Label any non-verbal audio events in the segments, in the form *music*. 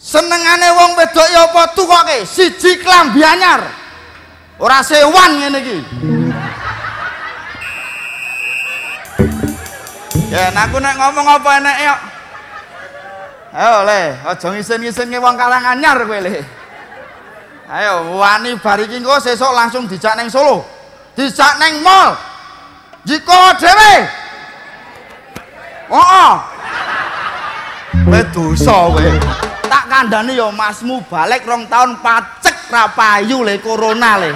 senengane wong wedok ya apa tukoke? Siji klambi anyar. Ora sewan ngene iki. Ya aku nek ngomong apa enek yo? Ayo le aja ngisin-ngisin wong kalang anyar kowe le. Ayo wani bar iki engko sesuk langsung dijak ning Solo. Dijak ning mall. Jiko dhewe. Oh, oh. kowe dosa kowe tak kandhani ya masmu balik rong tahun pacek ra payu le corona le.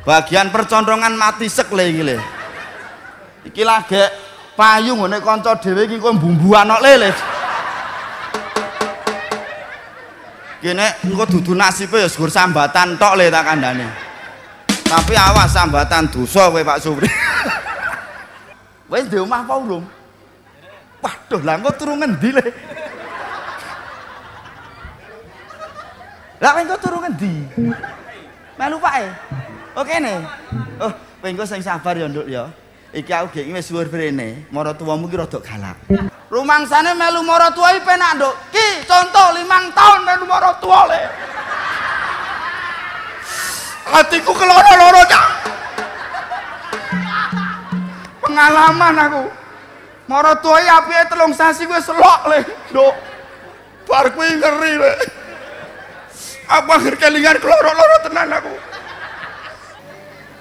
Bagian percondongan mati sek le iki le. Iki lagi payu ngene kanca dhewe iki kowe bumbuan kok le le. Kene engko dudu nasibe ya segur sambatan tok le tak kandhani tapi awas sambatan dosa kowe Pak Supri. *laughs* Wis di omah apa urung waduh lah engko turu ngendi le lah engko turu ngendi? Melu Pak e oke nih oh engko sing sabar ya nduk ya. Iki aku gek wis suwur brene maratuwamu ki rada galak. Rumangsane melu maratuwa iki penak nduk. Ki contoh limang tahun melu maratuwa le. Hatiku keloro-loro cak. Pengalaman aku. Maratuwa iki apike telung sasi gue selok le nduk. Bar kuwi ngeri le apa kelingan keloro-loro tenan aku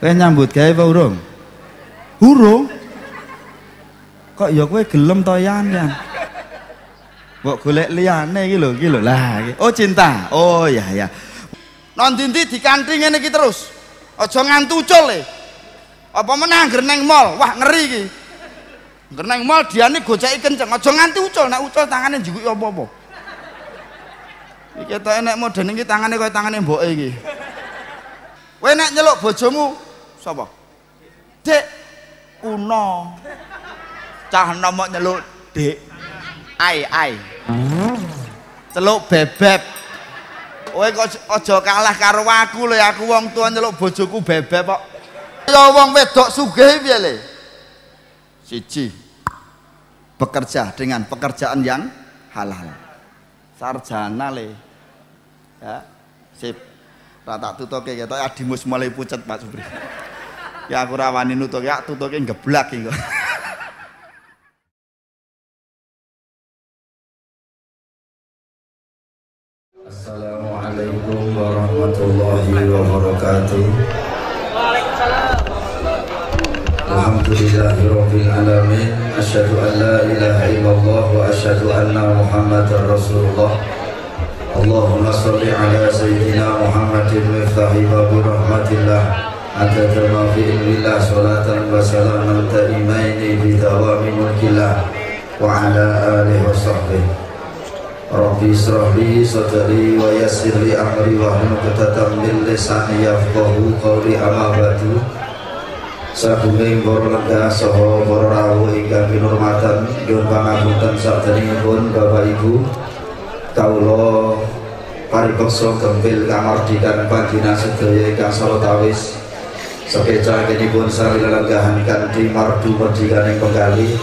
Kowe nyambut gawe apa urung? Urung. Kok ya kowe gelem to yan yan? Mbok golek liyane iki lho, iki lho. Lah. Oh cinta. Oh iya ya. Non dinti dikanthi ngene iki terus. Aja ngantu ucul le. Apa meneh angger mall. Wah, ngeri iki. Angger mall diane goceki kenceng. Aja nganti ucul, nek ucul tangane njukuk apa-apa. Iki ketok enek modern iki tangane kaya tangane mboke iki. Kowe nek nyeluk bojomu sapa? Dik Uno. Cah nomok nyeluk Dik. Ai ai. Celuk bebek. Kowe kok aja kalah karo aku lho, aku wong tua nyeluk bojoku bebek kok. Ya wong wedok sugih piye le? Siji. Bekerja dengan pekerjaan yang halal. Sarjana le. Ya. Sip. Rata tutuke ketok adimus mulai pucet Pak Supri. ya aku rawani nutuk ya tutuke geblak iki kok Assalamualaikum warahmatullahi wabarakatuh. Alhamdulillahi rabbil alamin. Asyhadu an la ilaha illallah wa asyhadu anna Muhammadar Rasulullah. Allahumma shalli ala sayyidina Muhammadin miftahi babi rahmatillah. عدد ما في علم الله صلاة وسلاما دائمين بدوام ملك الله وعلى آله وصحبه ربي اشرح لي صدري ويسر لي أمري واحلل عقدة من لساني يفقهوا قولي أما بعد Sabunging para lega saha para rawuh ingkang kinurmatan nyuwun pangapunten saderengipun Bapak Ibu kawula paribeksa gempil kamardikan pagina sedaya ingkang salotawis Sekeca kini pun sari lelenggahan kanti mardu merdikan yang penggali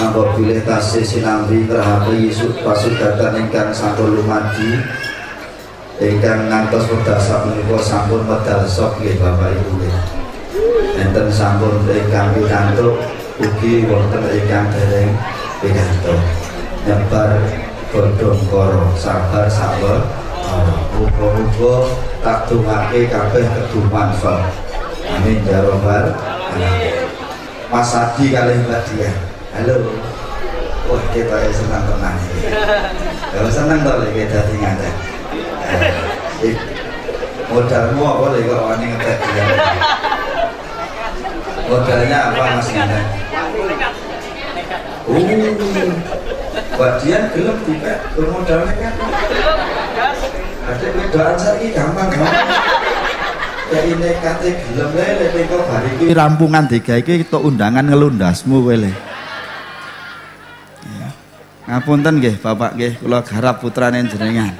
Ambo pilih tasih sinambi terhapri yusuf pasudatan ingkang sampun lumadi. Ingkang ngantos berdasar menikah sampun medal sok ya bapak ibu Enten sampun ingkang pikantuk Ugi wonten ingkang dereng pikantuk. Nyebar godong koro sabar sabar Muga-muga tak tungake kabeh keduman manfaat Amin ya robbal Mas Adi kali Mbak Dia. Halo. Wah kita ya senang tenang ini. Kalau senang lagi kita tinggal deh. Modalmu apa lagi kok wani ngetek dia? Modalnya apa Mas Nanda? Oh, Mbak Dian gelap juga bermodalnya kan? Ada bedaan saya gampang kan? ya *laughs* ini kate gelem le lek kok bar iki. Rampungan digawe iki tok undangan ngelundasmu kowe le ya. Ngapunten nggih Bapak nggih. Kula garap putrane jenengan.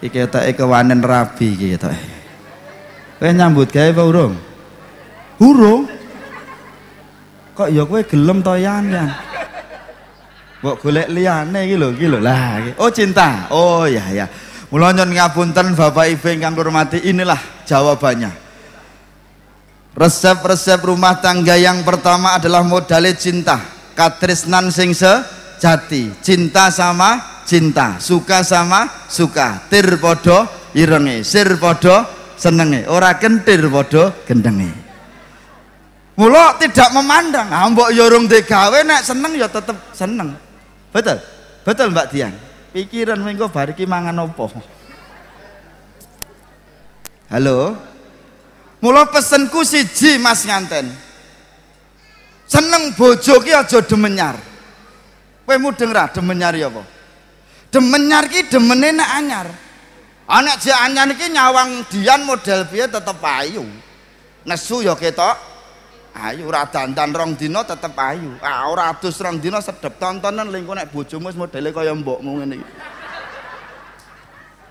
Iki ketoke kewanen rabi iki ketoke kowe nyambut gawe apa urung? Urung? Kok ya kowe gelem to yan yan? Mbok golek liyane iki lho, iki lho. Lah, oh cinta. Oh ya ya. Mula nyun ngapunten Bapak Ibu ingkang hormati, inilah jawabannya. Resep-resep rumah tangga yang pertama adalah modal cinta. Katrisnan sing sejati. Cinta sama cinta, suka sama suka. Tir podo irenge, sir podo senenge, ora kentir podo gendenge. Mula tidak memandang, ah mbok yo urung digawe nek seneng ya tetep seneng. Betul? Betul Mbak Dian? Pikiran minggu bar iki mangan? Halo? Mula pesenku siji Mas nganten. Seneng bojo ki aja demenyar. Kowe mudeng ra demenyar ya apa? Demenyar ki demene nek anyar. Anak jek anyar iki nyawang Dian model piye tetep ayu. Nesu ya ketok ayu ora dandan rong dina tetep ayu. Ah ora adus rong dina sedep tontonan lingko nek bojomu wis modele kaya mbokmu ngene iki.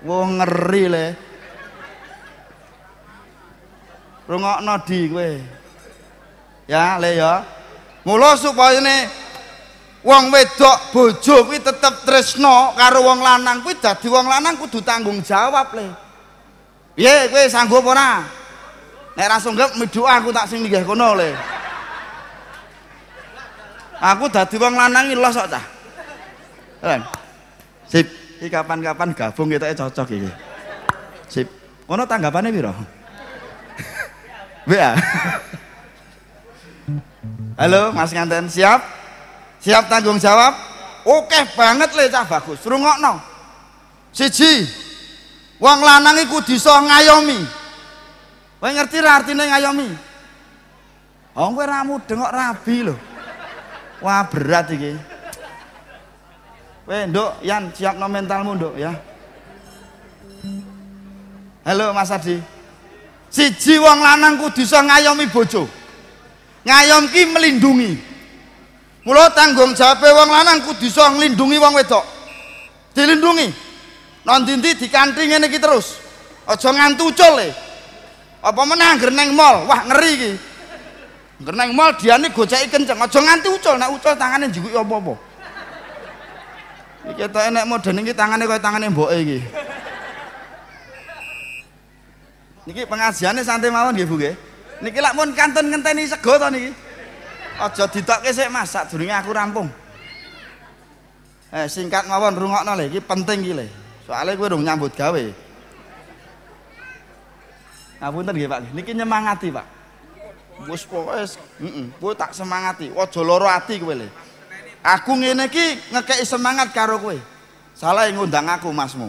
Wong ngeri le. Rungokno di kowe. Ya le ya. Mula supaya ne wong wedok bojo kuwi tetep tresno karo wong lanang kuwi dadi wong lanang kudu tanggung jawab le. Piye kowe sanggup ora Nek ra sunggep midhuk aku tak sing linggih kono le. Aku dadi wong lanang iki los kok ta. Ren. Sip, iki kapan-kapan gabung ketoke cocok iki. Sip. Ono tanggapane piro? Ya. Halo, Mas Nganten, siap? Siap tanggung jawab? Oke banget le cah bagus. Rungokno. Siji. Wong lanang iku bisa ngayomi. Kowe ngerti ra artine ngayomi? Oh kowe ra mudeng kok rabi lho. Wah berat iki. Kowe Nduk, Yan, siapno mentalmu Nduk ya. Halo Mas Adi. Siji wong lanang kudu iso ngayomi bojo. Ngayom ki melindungi. Mula tanggung jawabe wong lanang kudu iso nglindungi wong wedok. Dilindungi. Nondinti dikanthi ngene iki terus. Aja nganti ucul e. apa meneh angger neng mall? Wah ngeri iki. Angger neng mall diane goceki kenceng. Aja nganti ucul nek ucul tangane njikuki apa-apa. Iki ketoke nek modern iki tangane kaya tangane mboke iki. Niki pengajiane santai mawon nggih Bu nggih. Niki lak mun kantun ngenteni sego to niki? Aja ditokke sik Mas. Sadurunge aku rampung. Eh singkat mawon rungokno lho iki penting lho. Soalnya kowe urung nyambut gawe Ngapunten nggih Pak. Niki nyemangati Pak. Wis pokoke heeh, kowe tak semangati. Aja lara ati kowe le. Aku ngene iki ngekeki semangat karo kowe. Salah ngundang aku Masmu. *laughs*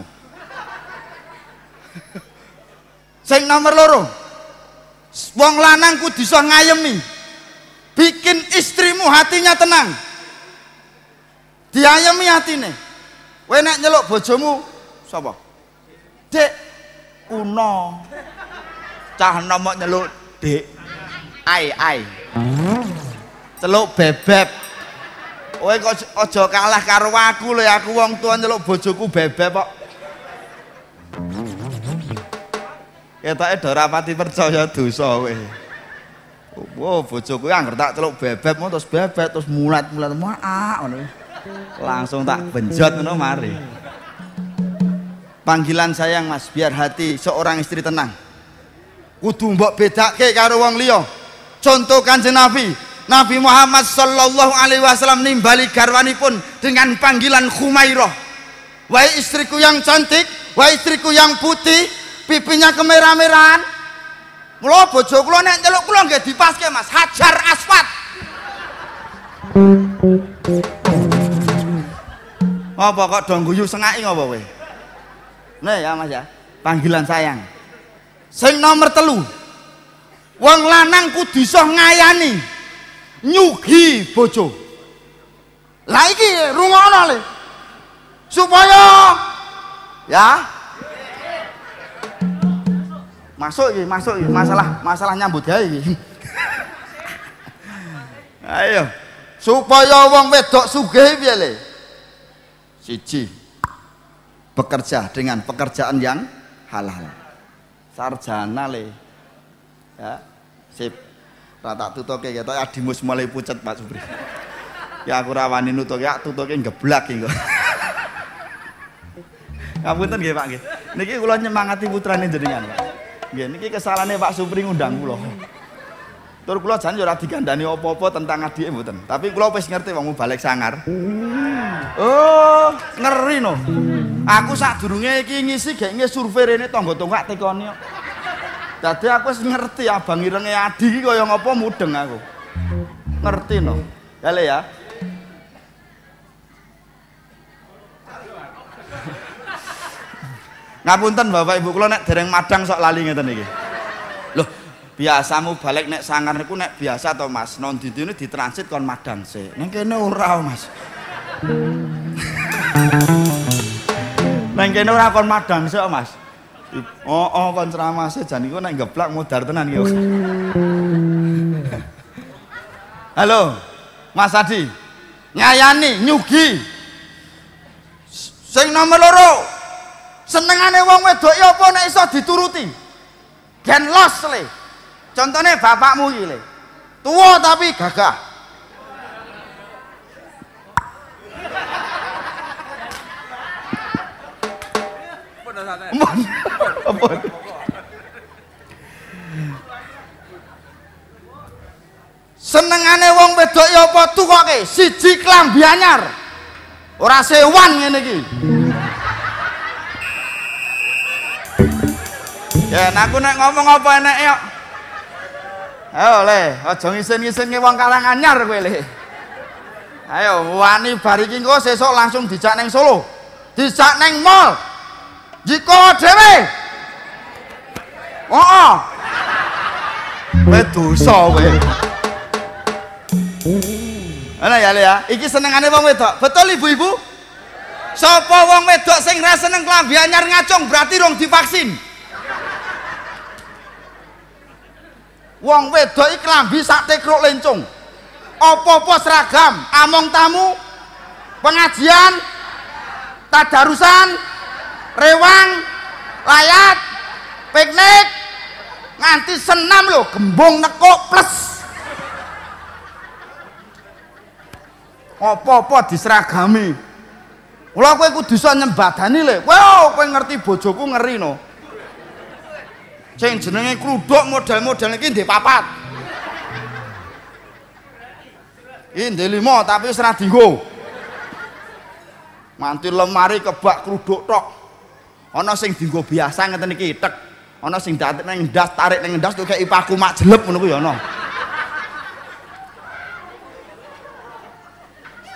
Sing nomor loro. Wong lanang kudu iso ngayemi. Bikin istrimu hatinya tenang. Diayemi hatine. Kowe nek nyeluk bojomu sapa? Dek Uno cah nomok nyeluk dik. Ai ai. Celuk bebek. Kowe kok aja kalah karo aku lho aku wong tua nyeluk bojoku bebek kok. Ketoke do rapati percaya dosa kowe Wow, bojoku angger tak celuk bebek terus bebek terus mulat-mulat. Maak ngono. Langsung tak benjot ngono mari. Panggilan sayang Mas, biar hati seorang istri tenang. Kudu mbok bedake karo wong liya. Contoh kanjeng Nabi. Nabi Muhammad sallallahu alaihi wasallam nimbali garwanipun dengan panggilan Khumairah. Wahai istriku yang cantik wahai istriku yang putih pipinya kemerah-merahan. Mula bojo kula nek nyeluk kula nggih dipaske Mas. Hajar aswat apa kok dong guyu sengaki ngapa kowe? Nih ya Mas ya. Panggilan sayang sing nomor telu. Wong lanang kudu iso ngayani. Nyugi bojo. Lah iki rungokno le. Supaya ya? Masuk iki masuk iki. Masalah masalah nyambut gawe iki. *laughs* Ayo. Supaya wong wedok sugih piye le? Siji. Bekerja dengan pekerjaan yang halal sarjana le ya sip rata tutuke ketok adimus mulai pucet Pak Supri Ya aku rawani nutuk ya tutuke geblak iki kok. Ngapunten nggih Pak nggih. Niki kula nyemangati putrane jenengan Pak. Nggih niki kesalahane Pak Supri ngundang kula. Tur kula jan ora digandani apa-apa tentang adike mboten. Tapi kula wis ngerti wong balik sangar. Oh, ngeri no. Aku sak durunge iki ngisi gek ngisi survei rene tangga-tangga tekoni kok. Dadi aku wis ngerti abang irenge Adi iki kaya ngapa mudeng aku. Ngerti no. Kale ya. Ngapunten Bapak Ibu kula nek dereng madang sok lali ngeten iki. Loh, biasamu balik nek sangar niku nek biasa to Mas. Non didine ditransit kon madang sik. Ning kene ora Mas. *laughs* Neng kene ora kon madang sik Mas. Oh, oh kon ceramah sik jan iku nek geblak modar tenan iki. *laughs* Halo. Mas Adi. Nyayani nyugi. Sing nomor loro senengane wong wedok ya apa nek iso dituruti gen los le contohnya bapakmu iki le tua tapi gagah. Senengane wong wedok ya apa tukoke? Siji klambi anyar ora sewan ngene iki. Ya, aku nek ngomong apa enek yo. Ayo le, aja ngisin-ngisin wong kalang anyar kowe le. Ayo wani bar iki engko sesuk langsung dijak neng Solo. Dijak neng mall. Jiko dhewe. Oh, oh. Kowe dosa kowe. Ana ya le ya, iki senengane wong wedok. Betul ibu-ibu? Sapa wong wedok sing ra seneng klambi anyar ngacung berarti rong divaksin. Wong wedok iki klambi sak tekruk lencung apa-apa seragam among tamu pengajian tadarusan rewang layat piknik nganti senam lho gembung nekuk plus apa-apa diseragami Kula kowe kudu iso nyembadani le. Kowe ngerti bojoku ngeri no. Sing jenenge kluduk model-model iki ndek papat. Iki lima tapi wis ora dienggo. Lemari kebak kluduk tok. Ana sing dienggo biasa ngeten iki tek. Ana sing datik ning ndas tarik ning ndas tuh kayak paku mak jelep ngono kuwi ana.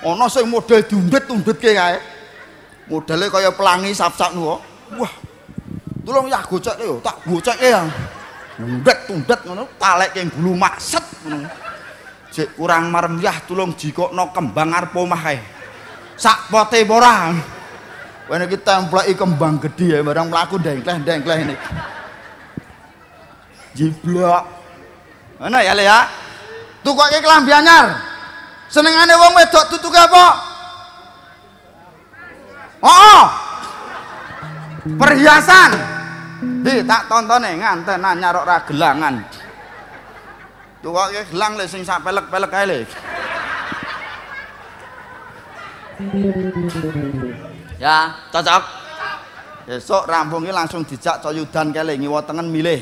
Ana sing model diundhet-undhetke kae. Modele kaya pelangi sap-sap ngono. Wah, Tolong ya gocek yo, tak gocek ya. Tundet tundet ngono, talekke gulu makset ngono. Kurang marem yah tulung jikokno kembang arep omah kae. Sak pote ora. Kowe iki templeki kembang gedhi ya barang mlaku dengkleh-dengkleh ini. Jiblok. Mana ya le ya? Tukoke klambi anyar. Senengane wong wedok tutuke apa? Oh, perhiasan. Di tak tontone nganten nyarok ra gelangan. Tuh kok gelang le sing sak pelek-pelek le ya cocok. Besok rampung ini langsung dijak coyudan kali ngiwa tengen milih.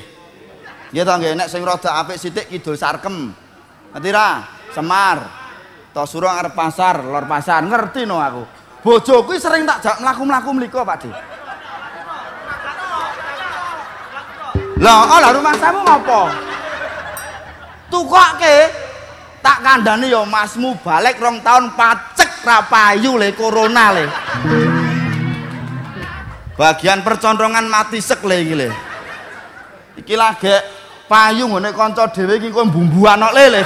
Nggih to nggih nek sing rada apik sithik kidul sarkem. Ngerti ra? Semar. To suruh arep pasar lor pasar. Ngerti no aku. Bojoku sering tak jak mlaku-mlaku mliko Pak Di Lah, oh lah rumah samu ngopo? Tukoke tak kandhani ya masmu balik rong tahun pacek ra payu le corona le. Bagian percondrongan mati sek le iki le. Iki lagi payu ngene kanca dhewe iki kok bumbuan kok le le.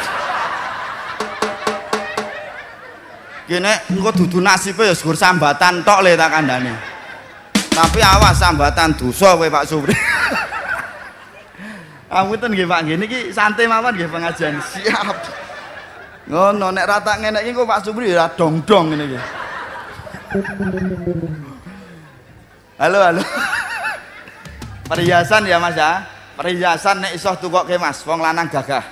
Kene engko dudu nasibe ya syukur sambatan tok le tak kandhani. Tapi awas sambatan dosa kowe Pak Supri. *laughs* Ampun nggih Pak nggih niki santai mawon nggih pengajian. Siap. Ngono nek rata ngene iki kok Pak Supri ya dong-dong ngene iki. Halo halo. Perhiasan ya Mas ya. Perhiasan nek iso tukoke Mas, wong lanang gagah.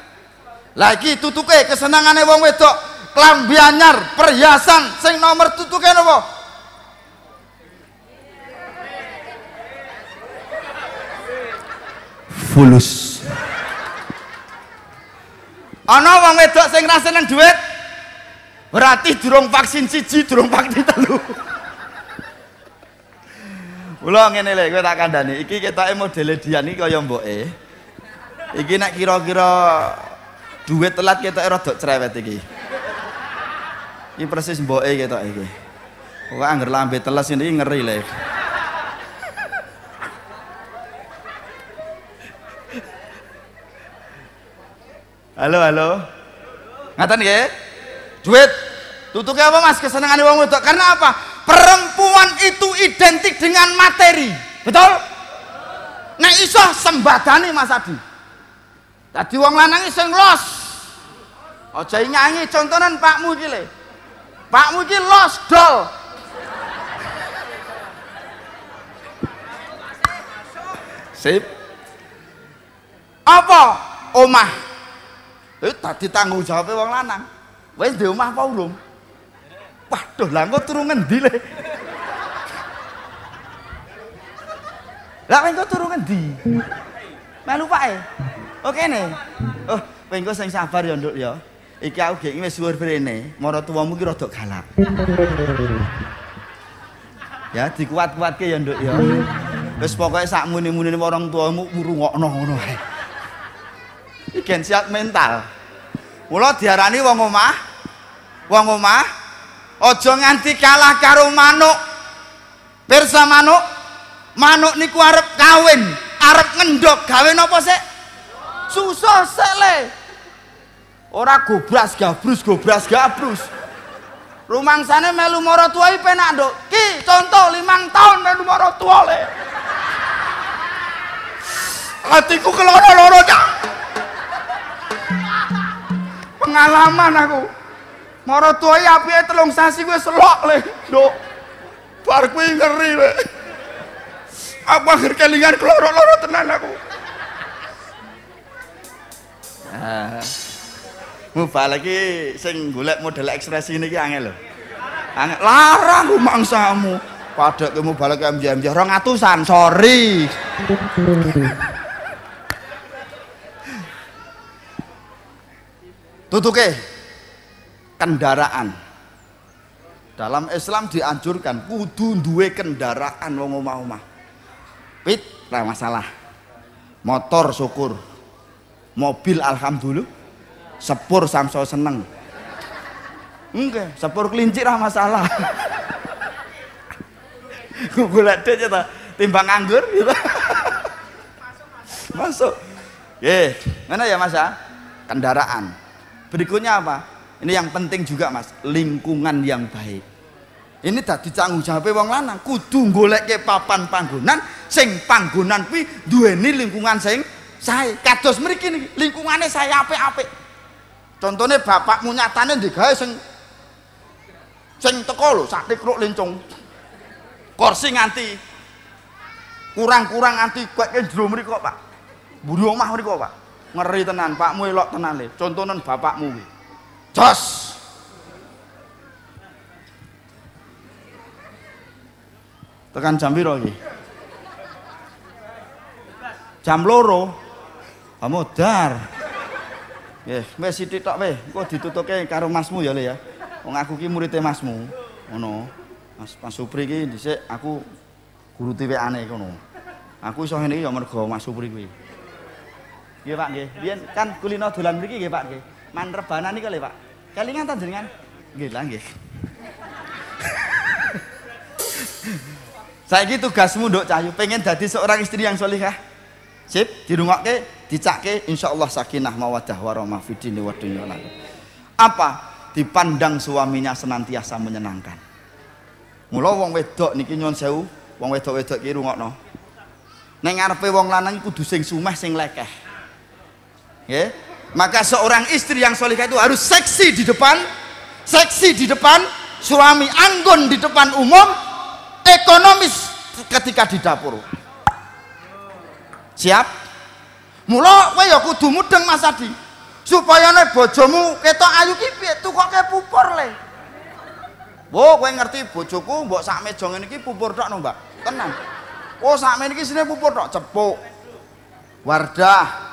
Lah iki tutuke kesenangane wong wedok. klambi anyar, perhiasan sing nomor tutuke napa? Fulus. Ana wong wedok sing ra seneng duit. Berarti durung vaksin siji, durung vaksin telu. Kula ngene lho, kowe tak kandhani. Iki ketoke modele Dian iki kaya mboke. Iki nek kira-kira duit telat ketoke rada cerewet iki. Iki persis mboke ketoke iki. Kok angger lambe teles ini ngeri lho. Halo, halo. Ngaten nggih? Duit. Tutuke apa Mas kesenengane wong wedok? Karena apa? Perempuan itu identik dengan materi. Betul? Nek iso sembadani Mas Adi. Tadi wong lanang sing los. Aja nyanyi contonan Pakmu iki le. Pakmu iki los dol. Sip. Apa? Omah. Eh tadi tanggung jawabnya wong lanang. Wis di omah apa urung? Waduh, lah engko turu ngendi le? Lah engko turu ngendi? Melu Pak e. Oke nih. Oh, engko sing sabar ya, Nduk ya. Iki aku gek wis suwur mrene, maratuwamu ki rada galak. Ya dikuat-kuatke ya, Nduk ya. Wis pokoke sak muni-munine orang tuamu ngrungokno ngono ae. Iki siap mental. Mula diarani wong omah. Wong omah aja nganti kalah karo manuk. Pirsa manuk? Manuk niku arep kawin, arep ngendok, gawe napa sik? Susah sik le. Ora gobras gabrus, gobras gabrus. Rumangsane melu mara tuwa penak, Nduk. Ki, contoh limang tahun melu mara tuwa le. Atiku keloro-loro. Pengalaman aku mara tuai apike telung sasi gue selok le nduk bar kuwi ngeri le apa akhir kelingan keloro-loro tenan aku ah Mubal lagi sing golek model ekspresi ini angel lho. Angel larang rumangsamu. Padha kemu balik MJ-MJ 200-an, sorry. Tutuke kendaraan. Dalam Islam dianjurkan kudu duwe kendaraan wong omah-omah. Pit ra masalah. Motor syukur. Mobil alhamdulillah. Sepur samso seneng. Enggak sepur kelinci ra masalah. *laughs* Golek duit ya timbang anggur gitu *laughs* masuk. Ye mana ya mas ya. Kendaraan Berikutnya apa? Ini yang penting juga Mas, lingkungan yang baik. Ini tadi tanggung jawab wong lanang kudu goleke papan panggonan sing panggonan kuwi duweni lingkungan sing sae. Kados mriki niki lingkungane saya apik-apik. Contohnya bapakmu nyatane digawe sing sing teko lho sak tikruk lincung. Kursi nganti kurang-kurang nganti kweke jero mriko, Pak. Mburi omah mriko, Pak ngeri tenan pakmu elok tenan le contohnya bapakmu jos tekan jam piro iki jam loro kamu dar Nggih, wis sithik tok weh. Engko ditutuke karo masmu ya, Le ya. Wong aku ki muridé masmu. Ngono. Mas Mas Supri ki dhisik aku guru TWA-ne ngono. Aku iso ngene iki ya mergo Mas Supri kuwi. Nggih Pak nggih. Biyen kan kulino dolan mriki nggih Pak nggih. Man rebanan iki lho Pak. Kelingan ta jenengan? Nggih lah nggih. *laughs* Saiki tugasmu Nduk Cahyu pengen dadi seorang istri yang solihah. Sip, dirungokke, dicake insyaallah sakinah mawaddah warahmah fidini wa dunya Apa? Dipandang suaminya senantiasa menyenangkan. Mula wong wedok niki nyuwun sewu, wong wedok-wedok iki rungokno. Ning ngarepe wong lanang kudu sing sumeh sing lekeh. Ya. maka seorang istri yang solihah itu harus seksi di depan seksi di depan suami anggun di depan umum ekonomis ketika di dapur siap mula kowe ya kudu mudeng Mas Adi supaya nek bojomu ketok ayu ki piye tukoke pupur le Bu, kowe ngerti bojoku mbok sak meja ngene iki pupur tok no, Mbak. Tenan. Oh, sak iki sine pupur tok, cepuk. Wardah.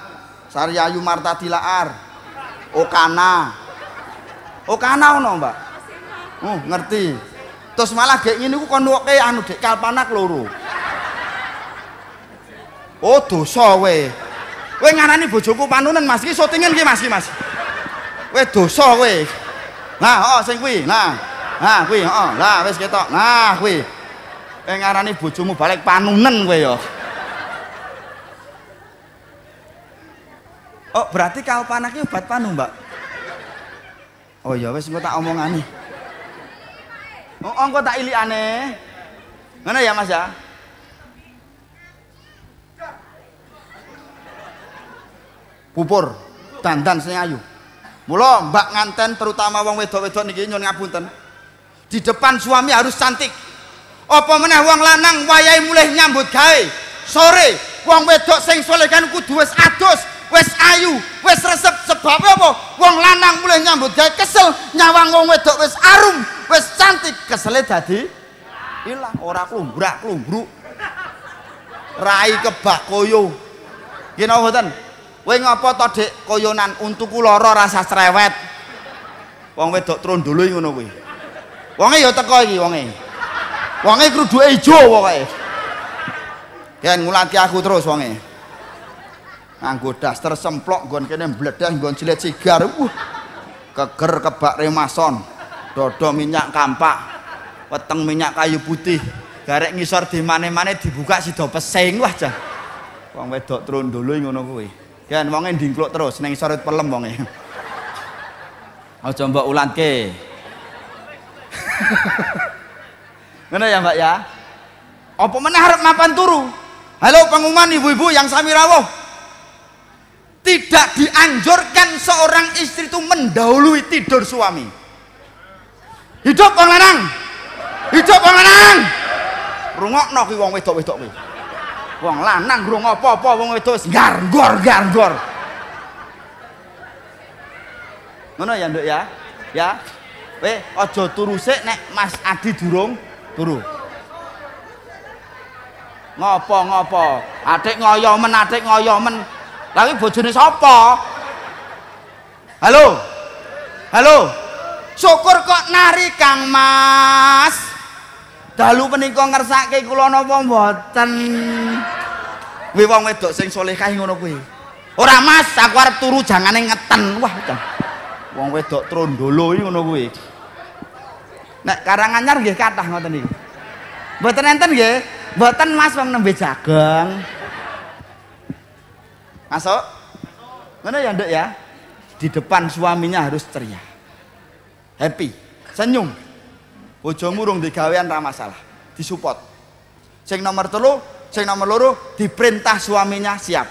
Saryayu Marta Dilaar. Okana. Okana ono, Mbak. Oh, ngerti. Terus malah gek ngene ku kon nuwoke anu Dek kalpanak loro. Oh, dosa kowe. Kowe ngarani bojoku panunen Mas iki syutingan iki Mas iki Mas. Kowe dosa kowe. Nah, oh sing kuwi. Nah. Nah, kuwi, heeh. Lah wis ketok. Nah, kuwi. Kowe ngarani bojomu balik panunen kowe ya. Oh, berarti kalpanak iki obat panu, Mbak. Oh ya wis engko tak omongane. Oh, engko tak ilikane. Ngono ya, Mas ya? Pupur, dandan sing ayu. Mula mbak nganten terutama wong wedok-wedok niki nyun ngapunten. di depan suami harus cantik apa meneh wong lanang wayahe mulih nyambut gawe sore wong wedok sing soleh kan kudu wis adus wis ayu wis resep sebab apa? Wong lanang mulih nyambut gawe kesel nyawang wong wedok wis arum wis cantik. Kesele dadi? Ilang ora klumbrak klumbruk. Rai kebak koyo. Gini mboten kowe ngapa to dik? Koyonan untukku lara rasa cerewet. Wong wedok trondolo ngono kuwi. Wonge ya teko iki wonge. Wonge kruduke ijo pokoke. Ken ngulati aku terus wonge. Nganggo daster semplok nggon kene mbledhah nggon cilet sigar. Uh. Keger kebak remason. Dodo minyak kampak. Weteng minyak kayu putih. Garek ngisor di mane-mane dibuka sida pesing wah jan. Wong wedok trondolo ngono kuwi. Ken wonge ndingkluk terus ning ngisor pelem wonge. Aja mbok ulantke. *laughs* Ngono ya Mbak ya. Apa meneh arep mapan turu? Halo pengumuman ibu-ibu yang sami rawuh. Tidak dianjurkan seorang istri itu mendahului tidur suami. Hidup wong lanang. Hidup wong lanang. Rungokno ki wong wedok-wedok kuwi. Wong lanang grung apa-apa wong wedok gargor gargor. Ngono ya, Nduk ya? Ya. Kowe aja turu sik nek Mas Adi durung turu. Ngopo ngopo? Adik ngoyo men, adik ngoyo men. Lah iki bojone sapa? Halo. Halo. Syukur kok nari Kang Mas. Dalu menika ngersake kula napa mboten? Kuwi wong wedok sing saleh kae ngono kuwi. Ora Mas, aku arep turu jangane ngeten. Wah, wong wedok trondolo iki ngono kuwi. Nek Karanganyar nggih kathah ngoten niku. Mboten enten nggih, mboten Mas wong nembe jagung. Masuk? Ngono ya, Nduk ya. Di depan suaminya harus ceria. Happy, senyum. Bojomu rung digawean ra masalah, disupport. Sing nomor telu, sing nomor loro diperintah suaminya siap.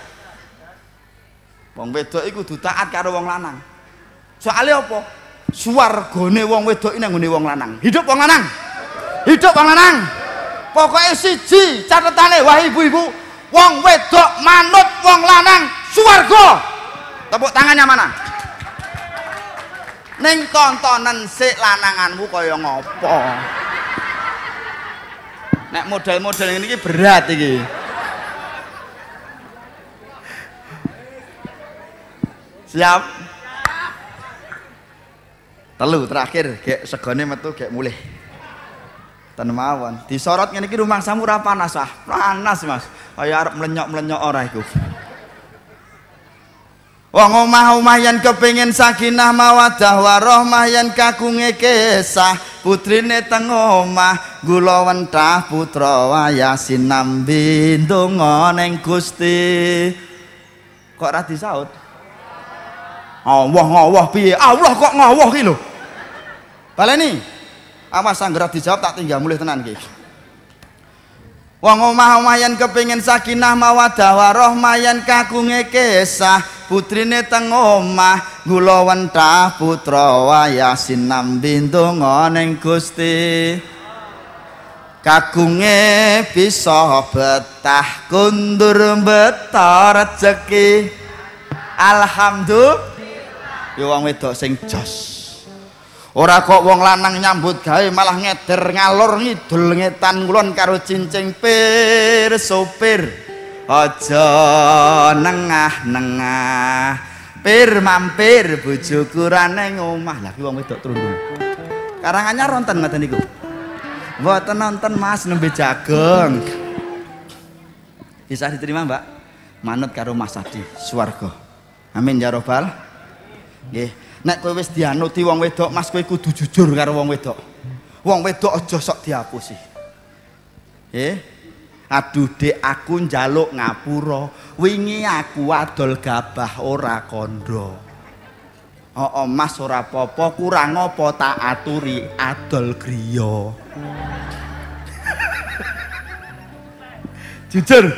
Wong wedok iku kudu taat karo wong lanang. Soale apa? Suwargane wong wedok ini nggone wong lanang. Hidup wong lanang. Hidup wong lanang. Pokoknya siji catetane wah ibu-ibu, wong wedok manut wong lanang suwarga. Tepuk tangannya mana? Ning tontonan sik lananganmu kaya ngopo? Nek model-model ini berat iki. Siap? Telu terakhir, gek segone metu gek mulih. Ten mawon. Disorot ngene iki rumangsamu ora panas ah. Panas, Mas. Kaya arep mlenyok-mlenyok ora iku. Wong omah-omah yen kepengin sakinah mawaddah warahmah yen kagunge kesah putrine teng omah gula wentah putra wayasin nambi ndonga ning Gusti. Kok ora disaut? Allah Allah piye? Allah kok ngawah ki lho. Baleni. Awas sanggera dijawab tak tinggal mulih tenan iki. Wong omah-omah yen kepengin sakinah mawaddah warahmah yen kagunge kesah putrine teng omah gula wentah putra wayasin nambi ndonga ning Gusti. Kagunge bisa betah kundur betah rezeki alhamdulillah. Ya wong wedok sing jos ora kok wong lanang nyambut gawe malah ngeder ngalor ngidul ngetan kulon karo cincing pir sopir. Aja nengah-nengah pir mampir bojoku rane ngomah lagi wong wedok trundung karangannya ronten ngoten niku? Mboten nonton Mas nembe jagung bisa diterima Mbak? Manut karo Mas Adi swarga. Amin ya robbal nggih nek kowe wis dianuti wong wedok Mas kowe kudu jujur karo wong wedok. Wong wedok aja sok diapusi. Eh aduh dek aku njaluk ngapura. Wingi aku adol gabah ora kondo Oh, mas ora popo kurang apa tak aturi adol griya? *laughs* Jujur.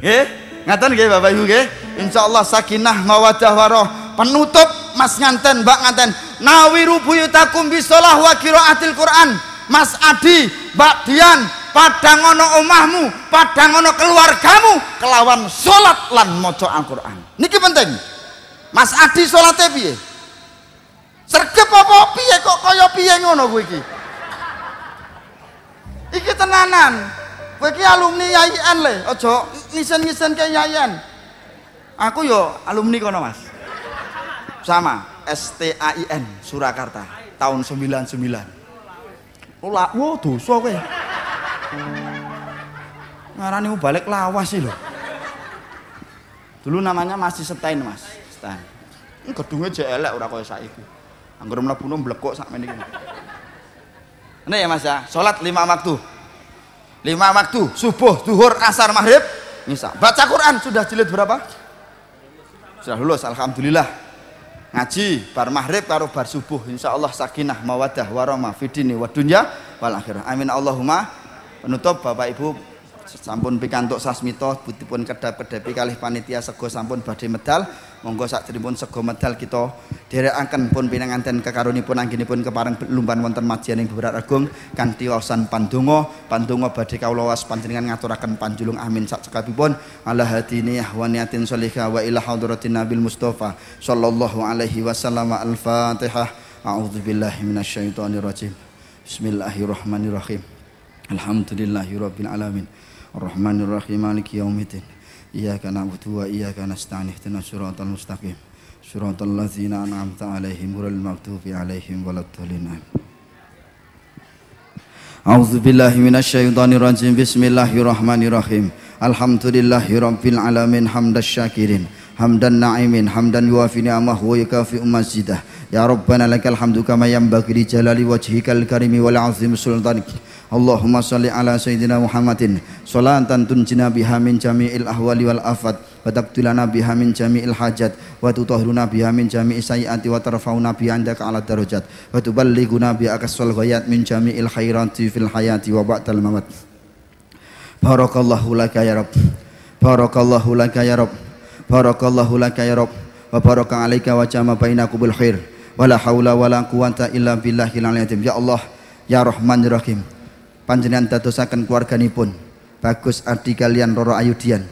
Nggih? Ngaten nggih Bapak Ibu nggih? Insyaallah sakinah mawaddah waroh. Penutup Mas nganten Mbak nganten. Nawiru buyutakum bisolah wa qiraatil Quran. Mas Adi Mbak Dian padang ono omahmu padang ono keluargamu kelawan salat lan maca Al-Qur'an. Niki penting. Mas Adi salate piye? Sergep apa piye kok kaya piye ngono kowe iki? Iki tenanan. Kowe iki alumni YIN le. Aja ngisen-ngisen ke YIN aku yo alumni kono Mas sama STAIN Surakarta tahun 99 Ula, wo dosa kowe. Ngarani balik lawas sih lho. Dulu namanya masih Stein, Mas. Stein. Ini gedungnya jek elek ora kaya saiki. Anggur mlebu mblekok sak meniki. Ini ya Mas ya, salat lima waktu. Lima waktu, subuh, duhur, asar, maghrib, bisa. Baca Quran sudah jilid berapa? Sudah lulus, alhamdulillah ngaji bar maghrib karo bar subuh. Insyaallah sakinah mawadah warahmah fidini wa dunya wal akhirah. Amin Allahumma. Penutup Bapak Ibu sampun pikantuk sasmito pun kedap-kedapi kalih panitia sego sampun badhe medal. Monggo sakderipun sego medal kita derekaken pun pinanganten kekarunipun anggenipun kepareng lumban wonten majianing beberat agung kanthi waosan pandonga. Pandonga badhe kawula was panjenengan ngaturaken panjulung amin sak cekapipun ala hadini wa niyatin sholihah wa ila hadratin nabil mustofa sallallahu alaihi wasallam. Al-fatihah. A'udzubillahi minasyaitonirrajim. Bismillahirrahmanirrahim Alhamdulillahirabbil alamin. Arrahmanir rahim maliki yaumiddin. Iyyaka na'budu wa iyyaka nasta'in. Ihdinas siratal mustaqim. Siratal ladzina an'amta 'alaihim ghairil maghdubi 'alaihim waladdallin. A'udzu billahi minasy syaithanir rajim. Bismillahirrahmanirrahim. Alhamdulillahirabbil alamin hamdas syakirin. hamdan na'imin hamdan yuafi ni'amahu wa yukafi masjidah ya rabbana lakal hamdu kama yanbaghi li jalali wajhikal karimi wal azim sultanik Allahumma salli ala sayyidina Muhammadin. Salatan tunjina biha min jami'il ahwali wal afat wa taqtulana biha min jami'il hajat wa tutahhiruna biha min jami'is sayyiati wa tarfa'una biha indaka ala darajat wa tuballighuna bi aqsal ghayat min jami'il khairati fil hayati wa ba'dal mamat. Barakallahu laka ya rab barakallahu laka ya rab barakallahu laka ya rab wa baraka alaika wa jama bainakum bil khair wala haula wala quwata illa billahil aliyyil ya Allah ya Rahman Rahim panjenengan dadosaken keluarganipun. Bagus adi kalian Roro Ayudian.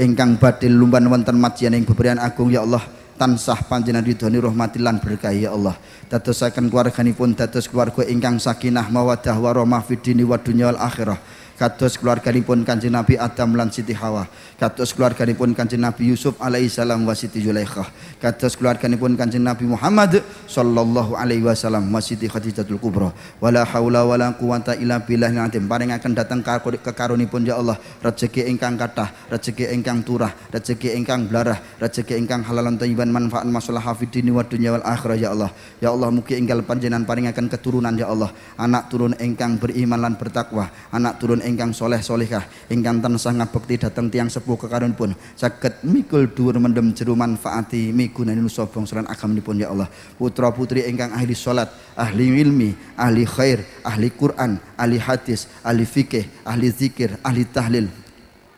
Ingkang badhe lumban wonten majian ing beberian agung ya Allah tansah panjenengan ridhoni rahmatilan berkah ya Allah. Dadosaken keluarganipun dados keluarga ingkang sakinah mawaddah warahmah fid dini wa dunya wal akhirah kados keluarganipun Kanjeng Nabi Adam lan Siti Hawa. Kados keluarganipun Kanjeng Nabi Yusuf alaihi salam wa Siti Zulaikhah kados keluarganipun Kanjeng Nabi Muhammad sallallahu alaihi wasallam wa Siti Khadijatul Kubra wala haula wala quwata illa billahil azim. Paringaken dateng kekarunipun ya Allah rezeki ingkang kathah rezeki ingkang turah rezeki ingkang blarah rezeki ingkang halalan thayyiban manfaat masalah hafidini wa dunya wal akhirah ya Allah. Ya Allah mugi enggal panjenengan paringaken keturunan ya Allah. Anak turun ingkang beriman lan bertakwa. Anak turun ingkang soleh solihah ingkang tansah ngabekti dateng tiang sepuh kekarun pun. Saged mikul dhuwur mendem jero manfaati migunani nusa bangsa lan agamanipun ya Allah. Putra putri ingkang ahli salat ahli ilmi ahli khair ahli Quran ahli hadis ahli fikih ahli zikir ahli tahlil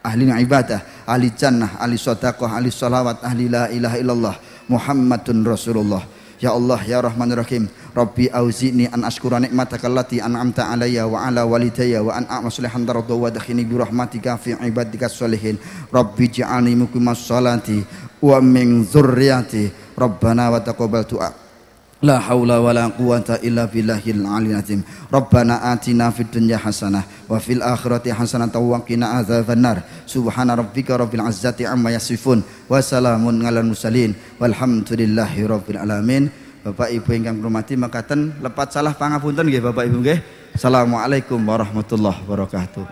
ahli ibadah ahli jannah ahli sedekah ahli salawat ahli la ilaha illallah Muhammadun Rasulullah. Ya Allah ya Rahman Rahim Rabbi auzini an ashkura nikmataka allati an'amta alayya wa ala walidayya wa an a'mal salihan tardu wa dakhini bi rahmatika fi ibadika salihin Rabbi ja'alni muqimas salati wa min dzurriyyati Rabbana wa taqabbal du'a. لا حول ولا قوة إلا بالله العلي العظيم ربنا آتنا في الدنيا حسنة وفي الآخرة حسنة وقنا عذاب النار سبحان ربك رب العزة عما يصفون وسلام على المرسلين والحمد لله رب العالمين Bapak Ibu ingkang hormati makaten lepat salah pangapunten nggih Bapak Ibu nggih. Assalamualaikum warahmatullahi wabarakatuh.